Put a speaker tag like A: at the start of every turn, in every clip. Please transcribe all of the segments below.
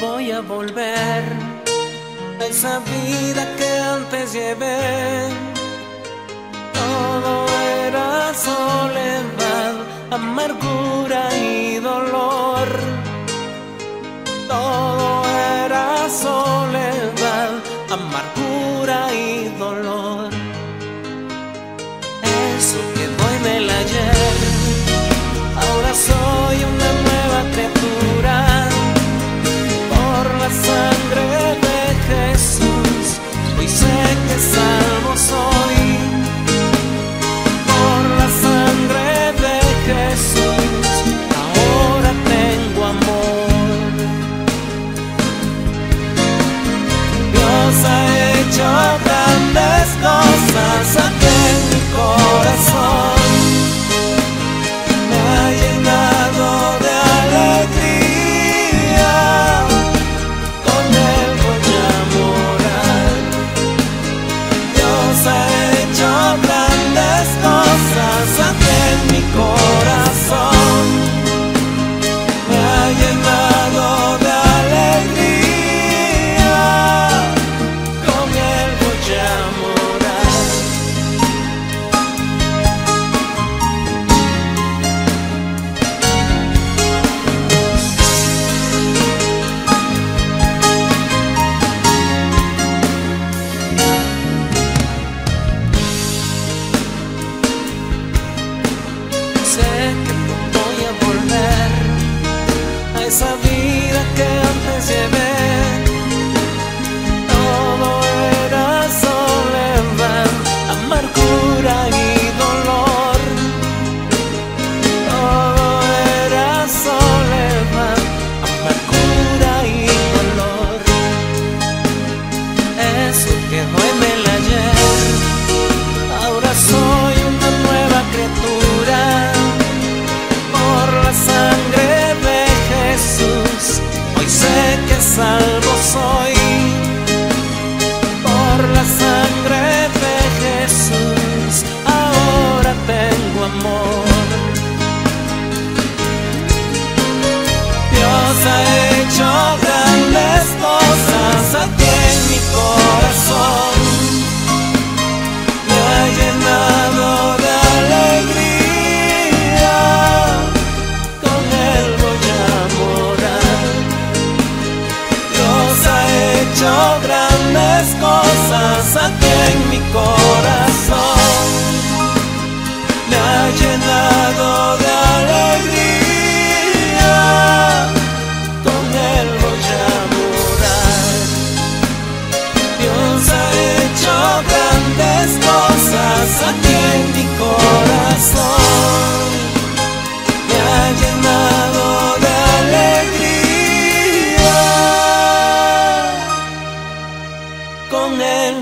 A: voy a volver a esa vida que antes llevé. Todo era soledad, amargura y dolor. Todo era soledad, amargura y dolor. Eso quedó en el ayer. que no me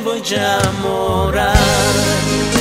A: voy a morar.